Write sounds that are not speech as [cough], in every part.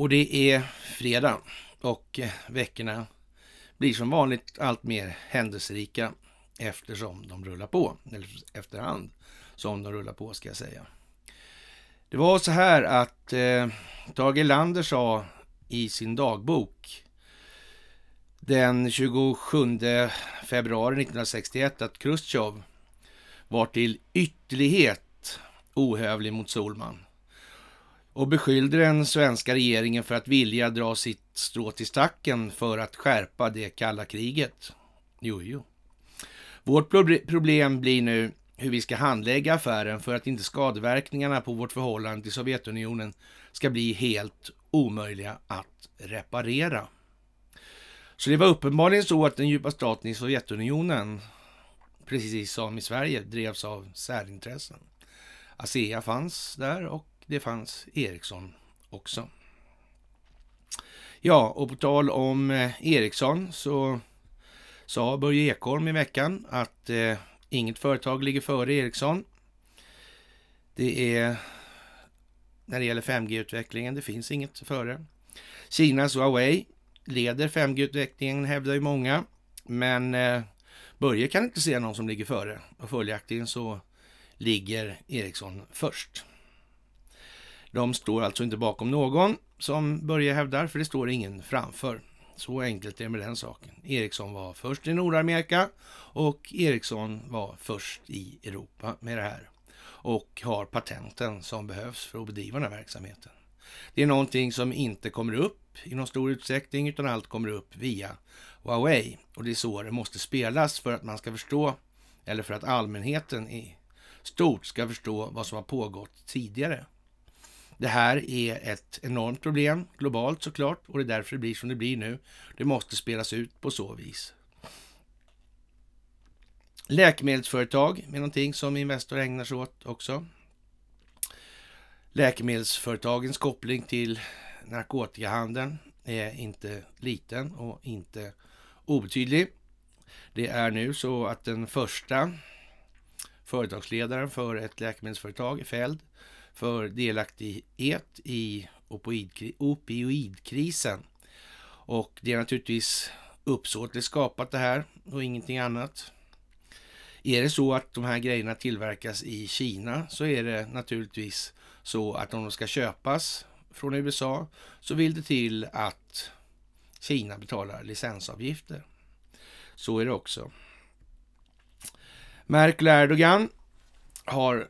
Och det är fredag och eh, veckorna blir som vanligt allt mer händelserika eftersom de rullar på, eller efterhand som de rullar på ska jag säga. Det var så här att eh, Tage Erlander sa i sin dagbok den 27 februari 1961 att Khrushchev var till ytterlighet ohövlig mot Solman och beskyllde den svenska regeringen för att vilja dra sitt strå till stacken för att skärpa det kalla kriget. Jo, jo. Vårt problem blir nu hur vi ska handlägga affären för att inte skadeverkningarna på vårt förhållande till Sovjetunionen ska bli helt omöjliga att reparera. Så det var uppenbarligen så att den djupa staten i Sovjetunionen, precis som i Sverige, drevs av särintressen. ASEA fanns där och det fanns Ericsson också. Ja, och på tal om eh, Ericsson så sa Börje Ekholm i veckan att eh, inget företag ligger före Ericsson. Det är när det gäller 5G-utvecklingen, det finns inget före. Kinas Huawei leder 5G-utvecklingen hävdar ju många, men eh, Börje kan inte se någon som ligger före och följaktligen så ligger Ericsson först. De står alltså inte bakom någon som Börje hävdar, för det står ingen framför. Så enkelt är det med den saken. Ericsson var först i Nordamerika och Ericsson var först i Europa med det här och har patenten som behövs för att bedriva den här verksamheten. Det är någonting som inte kommer upp i någon stor utsträckning utan allt kommer upp via Huawei och det är så det måste spelas för att man ska förstå eller för att allmänheten i stort ska förstå vad som har pågått tidigare det här är ett enormt problem globalt såklart och det är därför det blir som det blir nu. Det måste spelas ut på så vis. Läkemedelsföretag är någonting som Investor ägnar sig åt också. Läkemedelsföretagens koppling till narkotikahandeln är inte liten och inte obetydlig. Det är nu så att den första företagsledaren för ett läkemedelsföretag är fälld för delaktighet i opioidkrisen. Och det är naturligtvis uppsåtligt skapat det här och ingenting annat. Är det så att de här grejerna tillverkas i Kina så är det naturligtvis så att om de ska köpas från USA så vill det till att Kina betalar licensavgifter. Så är det också. Merkel Erdogan har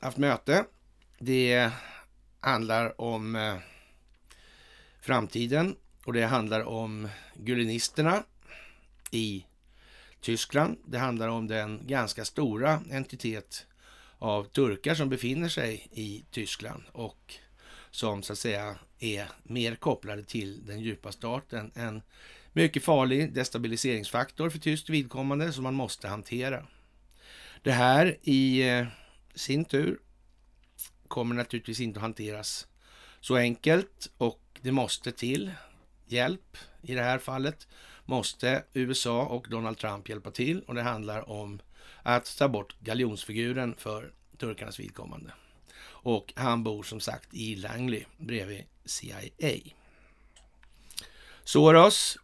haft möte det handlar om eh, framtiden och det handlar om gulenisterna i Tyskland. Det handlar om den ganska stora entitet av turkar som befinner sig i Tyskland och som så att säga är mer kopplade till den djupa staten. En mycket farlig destabiliseringsfaktor för tyskt vidkommande som man måste hantera. Det här i eh, sin tur kommer naturligtvis inte att hanteras så enkelt och det måste till hjälp. I det här fallet måste USA och Donald Trump hjälpa till och det handlar om att ta bort galjonsfiguren för turkarnas vidkommande. Och han bor som sagt i Langley bredvid CIA. Soros,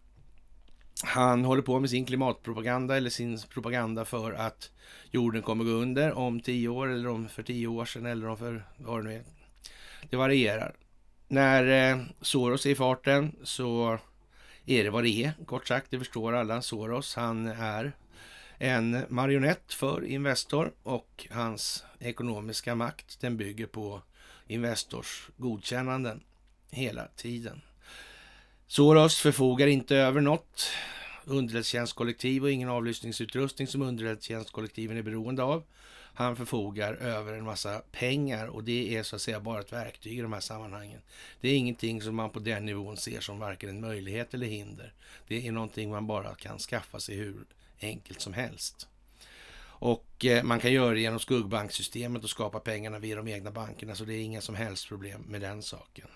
han håller på med sin klimatpropaganda eller sin propaganda för att jorden kommer gå under om tio år eller om för tio år sedan eller om för vad det nu är. Det varierar. När eh, Soros är i farten så är det vad det är. Kort sagt, det förstår alla. Soros, han är en marionett för Investor och hans ekonomiska makt, den bygger på Investors godkännanden hela tiden. Soros förfogar inte över något underrättelsetjänstkollektiv och ingen avlyssningsutrustning som underrättelsetjänstkollektiven är beroende av. Han förfogar över en massa pengar och det är så att säga bara ett verktyg i de här sammanhangen. Det är ingenting som man på den nivån ser som varken en möjlighet eller hinder. Det är någonting man bara kan skaffa sig hur enkelt som helst. Och eh, man kan göra det genom skuggbanksystemet och skapa pengarna via de egna bankerna, så det är inga som helst problem med den saken.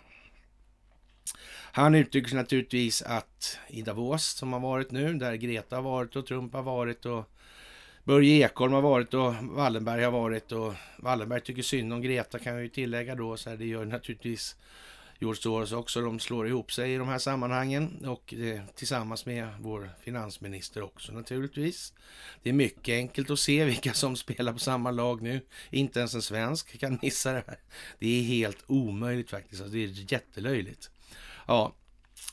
Han uttrycker naturligtvis att i Davos som har varit nu, där Greta har varit och Trump har varit och Börje Ekholm har varit och Wallenberg har varit och Wallenberg tycker synd om Greta kan jag ju tillägga då, så här, det gör naturligtvis George Soros också. De slår ihop sig i de här sammanhangen och eh, tillsammans med vår finansminister också naturligtvis. Det är mycket enkelt att se vilka som spelar på samma lag nu. Inte ens en svensk kan missa det här. Det är helt omöjligt faktiskt. Alltså, det är jättelöjligt. Ja,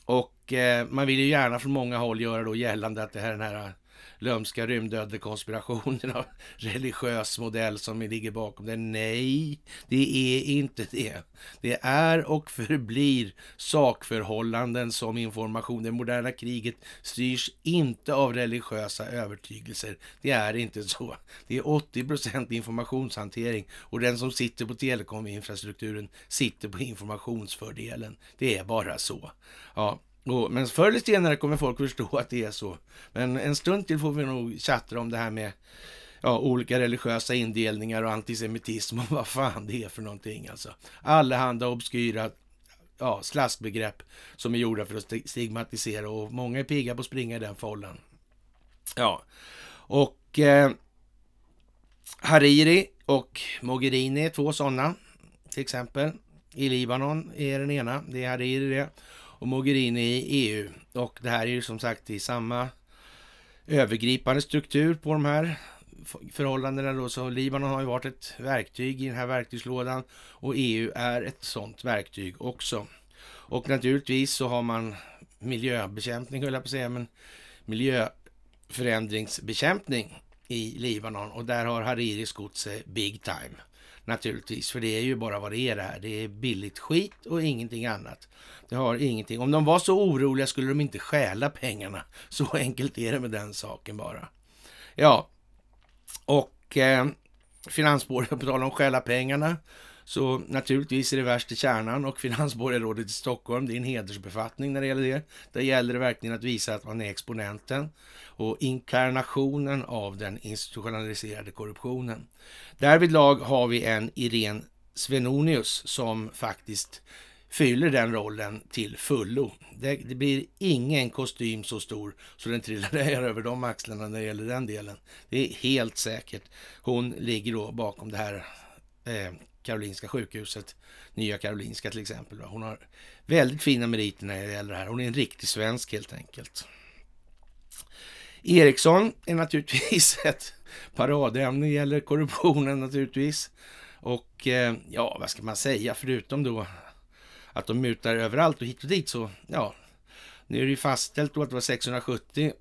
och eh, man vill ju gärna från många håll göra då gällande att det här är den här lömska rymdödekonspirationen av [laughs] religiös modell som ligger bakom det. Nej, det är inte det. Det är och förblir sakförhållanden som information. Det moderna kriget styrs inte av religiösa övertygelser. Det är inte så. Det är 80 procent informationshantering och den som sitter på telekominfrastrukturen sitter på informationsfördelen. Det är bara så. Ja, och, men förr eller senare kommer folk förstå att det är så. Men en stund till får vi nog chatta om det här med ja, olika religiösa indelningar och antisemitism och [laughs] vad fan det är för någonting alltså. Allehanda obskyra ja, slaskbegrepp som är gjorda för att stigmatisera och många är pigga på att springa i den follan. Ja, och eh, Hariri och Mogherini är två sådana till exempel. I Libanon är den ena, det är Hariri det och Mogherini i EU. Och det här är ju som sagt i samma övergripande struktur på de här förhållandena då. Så Libanon har ju varit ett verktyg i den här verktygslådan och EU är ett sådant verktyg också. Och naturligtvis så har man miljöbekämpning, höll jag på att säga, men miljöförändringsbekämpning i Libanon och där har Hariri skott sig big time naturligtvis, för det är ju bara vad det är det här. Det är billigt skit och ingenting annat. Det har ingenting. Om de var så oroliga skulle de inte stjäla pengarna. [laughs] Så enkelt är det med den saken bara. Ja, och eh, finansbolagen på tal om stjäla pengarna, så naturligtvis är det värst i kärnan och finansborgarrådet i Stockholm, det är en hedersbefattning när det gäller det. Där gäller det verkligen att visa att man är exponenten och inkarnationen av den institutionaliserade korruptionen. Därvidlag har vi en Irene Svenonius som faktiskt fyller den rollen till fullo. Det, det, blir ingen kostym så stor så den trillar [laughs] ner över de axlarna när det gäller den delen. Det är helt säkert. Hon ligger då bakom det här eh, Karolinska sjukhuset, Nya Karolinska till exempel. Hon har väldigt fina meriter när det gäller det här. Hon är en riktig svensk helt enkelt. Ericsson är naturligtvis [laughs] ett paradämne när det gäller korruptionen naturligtvis. Och eh, ja, vad ska man säga, förutom då att de mutar överallt och hit och dit så, ja, nu är det ju fastställt då att det var 670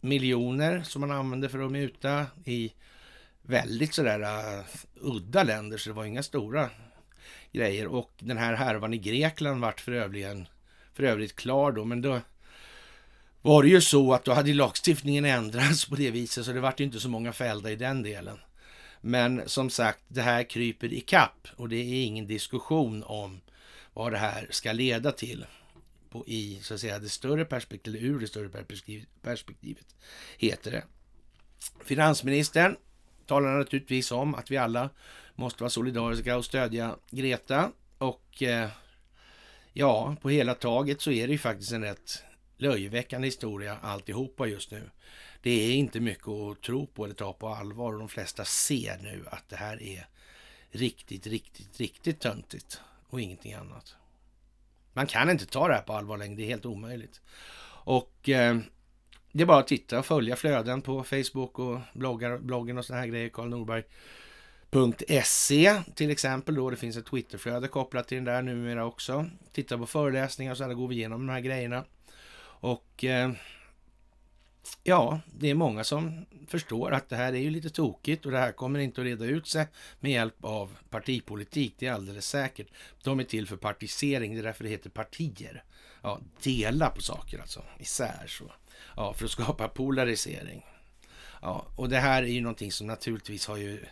miljoner som man använde för att muta i väldigt sådär uh, udda länder, så det var inga stora grejer. Och den här härvan i Grekland vart för, för övrigt klar då, men då var det ju så att då hade lagstiftningen ändrats på det viset, så det vart ju inte så många fällda i den delen. Men som sagt, det här kryper i kapp och det är ingen diskussion om vad det här ska leda till på, i så att säga det större perspektivet, ur det större perspektivet, heter det. Finansministern talar naturligtvis om att vi alla måste vara solidariska och stödja Greta och eh, ja, på hela taget så är det ju faktiskt en rätt löjeväckande historia alltihopa just nu. Det är inte mycket att tro på eller ta på allvar och de flesta ser nu att det här är riktigt, riktigt, riktigt töntigt och ingenting annat. Man kan inte ta det här på allvar längre, det är helt omöjligt. Och eh, det är bara att titta och följa flöden på Facebook och bloggar, bloggen och sådana här grejer. Karl Norberg.se till exempel då. Det finns ett Twitterflöde kopplat till den där numera också. Titta på föreläsningar och så där går vi igenom de här grejerna. Och eh, ja, det är många som förstår att det här är ju lite tokigt och det här kommer inte att reda ut sig med hjälp av partipolitik. Det är alldeles säkert. De är till för partisering, det är därför det heter partier. Ja, dela på saker alltså, isär så. Ja, för att skapa polarisering. Ja, och det här är ju någonting som naturligtvis har ju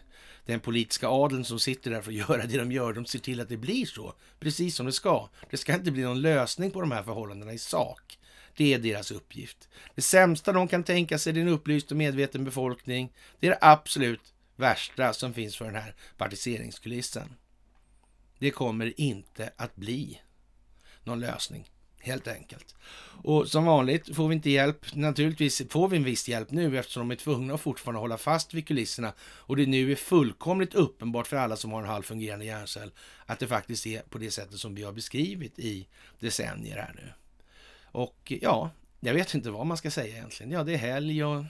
den politiska adeln som sitter där för att [laughs] göra det de gör, de ser till att det blir så, precis som det ska. Det ska inte bli någon lösning på de här förhållandena i sak. Det är deras uppgift. Det sämsta de kan tänka sig är en upplyst och medveten befolkning. Det är det absolut värsta som finns för den här partiseringskulissen. Det kommer inte att bli någon lösning Helt enkelt. Och som vanligt får vi inte hjälp. Naturligtvis får vi en viss hjälp nu eftersom de är tvungna att fortfarande hålla fast vid kulisserna. Och det nu är fullkomligt uppenbart för alla som har en halvfungerande hjärncell att det faktiskt är på det sättet som vi har beskrivit i decennier här nu. Och ja, jag vet inte vad man ska säga egentligen. Ja, det är helg och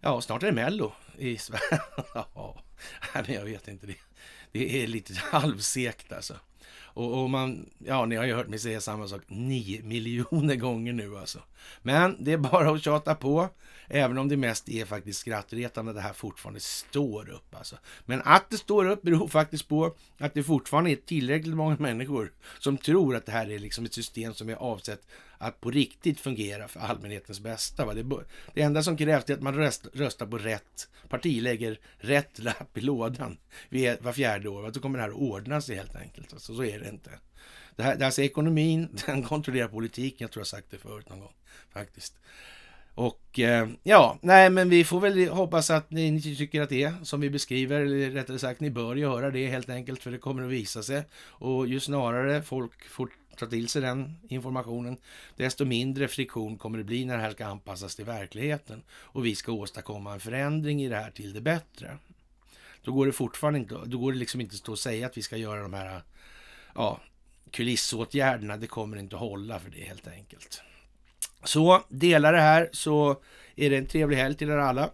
ja, snart är det Mello i Sverige. [laughs] ja, men jag vet inte. Det, det är lite [laughs] halvsekt alltså. Och, och, man, ja, ni har ju hört mig säga samma sak nio miljoner gånger nu alltså. Men det är bara att tjata på, även om det mest är faktiskt skrattretande det här fortfarande står upp alltså. Men att det står upp beror faktiskt på att det fortfarande är tillräckligt många människor som tror att det här är liksom ett system som är avsett att på riktigt fungera för allmänhetens bästa. Va? Det, det enda som krävs är att man röst, röstar på rätt parti, lägger rätt lapp i lådan e- var fjärde år. Då kommer det här att ordna sig helt enkelt. Alltså, så är det inte. Det här, alltså ekonomin, [laughs] den kontrollerar politiken. Jag tror jag sagt det förut någon gång faktiskt. Och eh, ja, nej, men vi får väl hoppas att ni, ni tycker att det är som vi beskriver, eller rättare sagt, ni bör göra det helt enkelt, för det kommer att visa sig. Och ju snarare folk får ta till sig den informationen, desto mindre friktion kommer det bli när det här ska anpassas till verkligheten och vi ska åstadkomma en förändring i det här till det bättre. Då går det fortfarande inte, då går det liksom inte att stå och säga att vi ska göra de här ja, kulissåtgärderna. Det kommer inte att hålla för det helt enkelt. Så dela det här så är det en trevlig helg till er alla.